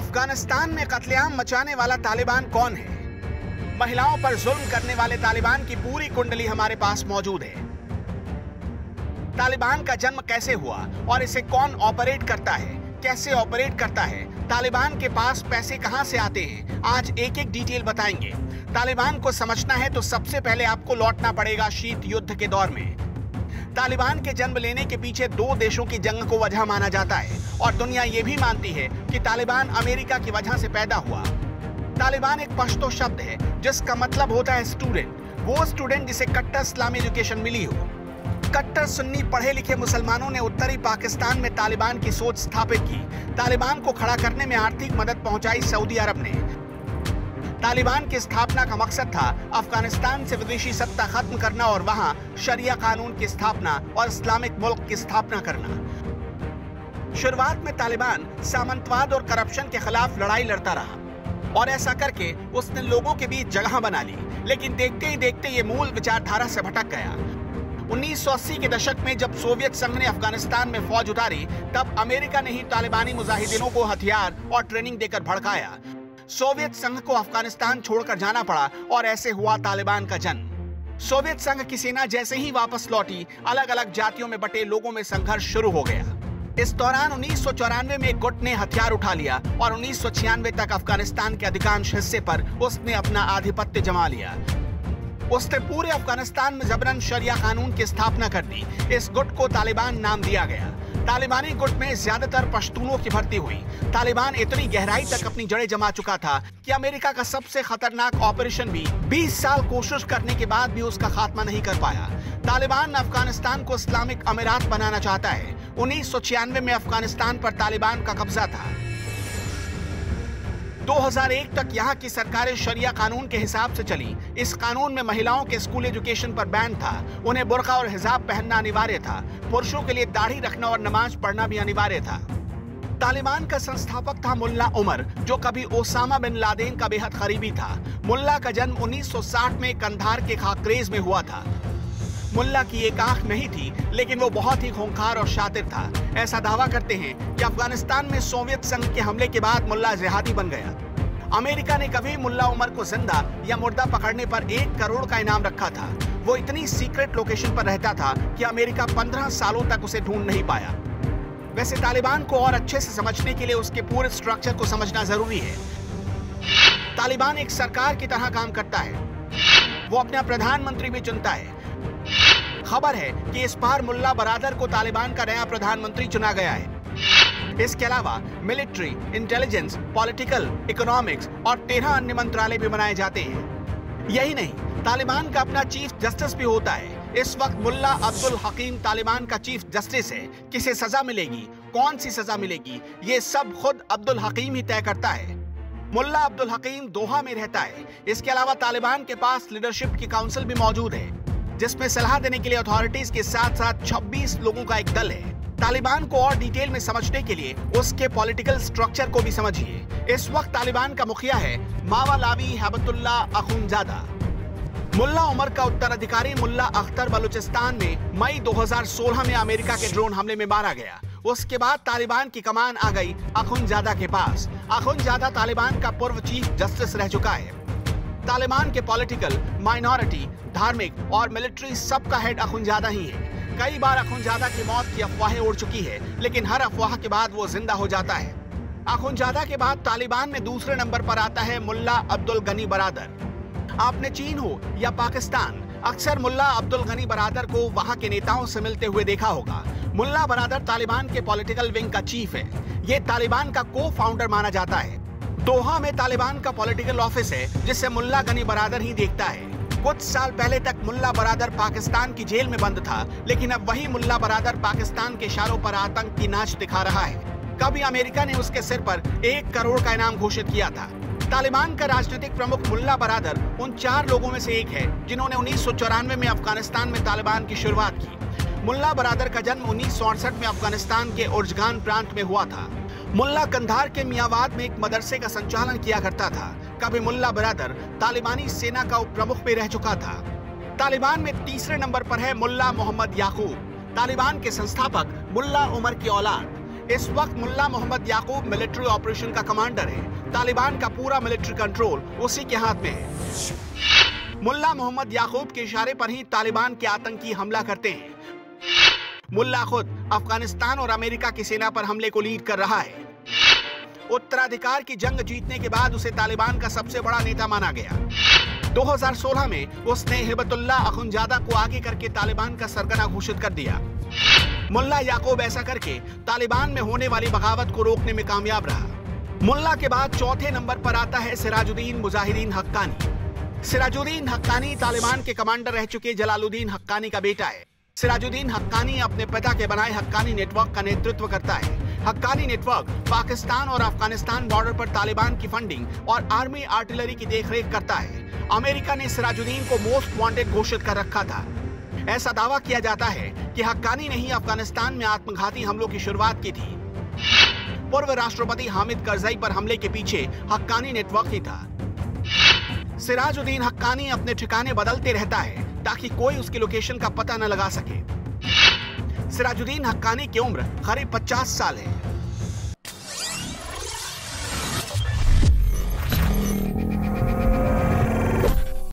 कत्लेआम मचाने वाला तालिबान कौन है? महिलाओं पर जुल्म करने वाले तालिबान की पूरी कुंडली हमारे पास मौजूद है। तालिबान का जन्म कैसे हुआ और इसे कौन ऑपरेट करता है? कैसे ऑपरेट करता है? तालिबान के पास पैसे कहाँ से आते हैं? आज एक एक डिटेल बताएँगे। तालिबान को समझना है तो सबसे पहले आपको लौटना पड़ेगा शीत युद्ध के दौर में। तालिबान के जन्म लेने के पीछे दो देशों की जंग को वजह माना जाता है। और दुनिया ये भी मानती है कि तालिबान अमेरिका की वजह से पैदा हुआ। तालिबान एक पश्तो शब्द है, जिसका मतलब होता है स्टूडेंट वो स्टूडेंट जिसे कट्टर इस्लामी एजुकेशन मिली हो। कट्टर सुन्नी पढ़े लिखे मुसलमानों ने उत्तरी पाकिस्तान में तालिबान की सोच स्थापित की। तालिबान को खड़ा करने में आर्थिक मदद पहुंचाई सऊदी अरब ने। तालिबान की स्थापना का मकसद था अफ़गानिस्तान से विदेशी सत्ता खत्म करना और वहाँ शरिया कानून की स्थापना और इस्लामिक मुल्क की स्थापना करना। शुरुआत में तालिबान सामंतवाद और करप्शन के खिलाफ लड़ाई लड़ता रहा और ऐसा करके उसने लोगों के बीच जगह बना ली। लेकिन देखते ही देखते ये मूल विचारधारा से भटक गया। 1980 के दशक में जब सोवियत संघ ने अफ़गानिस्तान में फौज उतारी, तब अमेरिका ने ही तालिबानी मुजाहिदीनों को हथियार और ट्रेनिंग देकर भड़काया। सोवियत संघ को अफ़गानिस्तान छोड़कर जाना पड़ा और ऐसे हुआ तालिबान का जन्म। सोवियत संघ की सेना जैसे ही वापस लौटी अलग अलग जातियों में बटे लोगों में संघर्ष शुरू हो गया। इस दौरान उन्नीस में एक गुट ने हथियार उठा लिया और उन्नीस सौ छियानवे तक अफ़गानिस्तान के अधिकांश हिस्से पर उसने अपना आधिपत्य जमा लिया। उसने पूरे अफ़गानिस्तान में जबरन शरिया कानून की स्थापना कर दी। इस गुट को तालिबान नाम दिया गया। तालिबानी गुट में ज़्यादातर पश्तूनों की भर्ती हुई। तालिबान इतनी गहराई तक अपनी जड़ें जमा चुका था कि अमेरिका का सबसे खतरनाक ऑपरेशन भी 20 साल कोशिश करने के बाद भी उसका खात्मा नहीं कर पाया। तालिबान अफ़गानिस्तान को इस्लामिक अमीरात बनाना चाहता है। उन्नीस सौ छियानवे में अफ़गानिस्तान पर तालिबान का कब्जा था। 2001 तक यहाँ की सरकारें शरिया कानून के हिसाब से चली। इस कानून में महिलाओं के स्कूल एजुकेशन पर बैन था, उन्हें बुरका और हिजाब पहनना अनिवार्य था, पुरुषों के लिए दाढ़ी रखना और नमाज़ पढ़ना भी अनिवार्य था। तालिबान का संस्थापक था मुल्ला उमर, जो कभी ओसामा बिन लादेन का बेहद करीबी था। मुल्ला का जन्म 1960 में कंधार के खाकरेज में हुआ था। मुल्ला की एक आँख नहीं थी, लेकिन वो बहुत ही खूंखार और शातिर था। ऐसा दावा करते हैं कि अफ़गानिस्तान में सोवियत संघ के हमले के बाद मुल्ला जिहादी बन गया। अमेरिका ने कभी मुल्ला उमर को ज़िंदा या मुर्दा पकड़ने पर एक करोड़ का इनाम रखा था। वो इतनी सीक्रेट लोकेशन पर रहता था कि अमेरिका पंद्रह सालों तक उसे ढूंढ नहीं पाया। वैसे तालिबान को और अच्छे से समझने के लिए उसके पूरे स्ट्रक्चर को समझना ज़रूरी है। तालिबान एक सरकार की तरह काम करता है। वो अपना प्रधानमंत्री भी चुनता है। खबर है कि इस बार मुल्ला बरादर को तालिबान का नया प्रधानमंत्री चुना गया है। इसके अलावा मिलिट्री इंटेलिजेंस पॉलिटिकल इकोनॉमिक्स और तेरह अन्य मंत्रालय भी बनाए जाते हैं। यही नहीं, तालिबान का अपना चीफ जस्टिस भी होता है। इस वक्त मुल्ला अब्दुल हकीम तालिबान का चीफ जस्टिस है। किसे सजा मिलेगी, कौन सी सजा मिलेगी, ये सब खुद अब्दुल हकीम ही तय करता है। मुल्ला अब्दुल हकीम दोहा में रहता है। इसके अलावा तालिबान के पास लीडरशिप की काउंसिल भी मौजूद है। जिसमें सलाह देने के लिए अथॉरिटीज के साथ साथ 26 लोगों का एक दल है। तालिबान को और डिटेल में समझने के लिए उसके पॉलिटिकल स्ट्रक्चर को भी समझिए। इस वक्त तालिबान का मुखिया है मावा लावी हैबतुल्ला अखुनजादा। मुल्ला उमर का उत्तराधिकारी मुल्ला अख्तर बलूचिस्तान में मई 2016 में अमेरिका के ड्रोन हमले में मारा गया। उसके बाद तालिबान की कमान आ गई अखुनजादा के पास। अखुनजादा तालिबान का पूर्व चीफ जस्टिस रह चुका है। तालिबान के पॉलिटिकल माइनॉरिटी धार्मिक और मिलिट्री सबका हेड अखुनजादा ही है। कई बार अखुनजादा की मौत की अफवाहें उड़ चुकी है, लेकिन हर अफवाह के बाद वो ज़िंदा हो जाता है। अखुनजादा के बाद तालिबान में दूसरे नंबर पर आता है मुल्ला अब्दुल गनी बरादर। आपने चीन हो या पाकिस्तान, अक्सर मुल्ला अब्दुल गनी बरादर को वहाँ के नेताओं से मिलते हुए देखा होगा। मुल्ला बरादर तालिबान के पॉलिटिकल विंग का चीफ है। ये तालिबान का को फाउंडर माना जाता है। दोहा में तालिबान का पॉलिटिकल ऑफ़िस है, जिसे मुल्ला गनी बरादर ही देखता है। कुछ साल पहले तक मुल्ला बरादर पाकिस्तान की जेल में बंद था, लेकिन अब वही मुल्ला बरादर पाकिस्तान के इशारों पर आतंक की नाच दिखा रहा है। कभी अमेरिका ने उसके सिर पर एक करोड़ का इनाम घोषित किया था। तालिबान का राजनीतिक प्रमुख मुल्ला बरादर उन चार लोगों में से एक है, जिन्होंने उन्नीस सौ चौरानवे में अफ़गानिस्तान में तालिबान की शुरुआत की। मुल्ला बरादर का जन्म उन्नीस में अफ़गानिस्तान के उर्जगान प्रांत में हुआ था। मुल्ला कंधार के मियावाद में एक मदरसे का संचालन किया करता था। कभी मुल्ला बरादर तालिबानी सेना का उप प्रमुख भी रह चुका था। तालिबान में तीसरे नंबर पर है मुल्ला मोहम्मद याकूब। तालिबान के संस्थापक मुल्ला उमर की औलाद। इस वक्त मुल्ला मोहम्मद याकूब मिलिट्री ऑपरेशन का कमांडर है। तालिबान का पूरा मिलिट्री कंट्रोल उसी के हाथ में है। मुल्ला मोहम्मद याकूब के इशारे पर ही तालिबान के आतंकी हमला करते हैं। मुल्ला खुद अफ़गानिस्तान और अमेरिका की सेना पर हमले को लीड कर रहा है। उत्तराधिकार की जंग जीतने के बाद उसे तालिबान का सबसे बड़ा नेता माना गया। 2016 में उसने हिबतुल्ला अखुनजादा को आगे करके तालिबान का सरगना घोषित कर दिया। मुल्ला याकूब ऐसा करके तालिबान में होने वाली बगावत को रोकने में कामयाब रहा। मुल्ला के बाद चौथे नंबर पर आता है सिराजुद्दीन मुजाहिदीन हक्कानी। सिराजुद्दीन हक्कानी तालिबान के कमांडर रह चुके जलालुद्दीन हक्कानी का बेटा है। सिराजुद्दीन हक्कानी अपने पिता के बनाए हक्कानी नेटवर्क का नेतृत्व करता है। हक्कानी नेटवर्क, पाकिस्तान और अफ़गानिस्तान बॉर्डर पर तालिबान की फंडिंग और आर्मी आर्टिलरी की देखरेख करता है। अमेरिका ने सिराजुद्दीन को मोस्ट वांटेड घोषित कर रखा था। ऐसा दावा किया जाता है कि हक्कानी ने ही अफ़गानिस्तान में आत्मघाती हमलों की शुरुआत की थी। पूर्व राष्ट्रपति हामिद करजई पर हमले के पीछे हक्कानी नेटवर्क ही था। सिराजुद्दीन हक्कानी अपने ठिकाने बदलते रहता है ताकि कोई उसकी लोकेशन का पता न लगा सके। सिराजुद्दीन हक्कानी की उम्र करीब 50 साल है।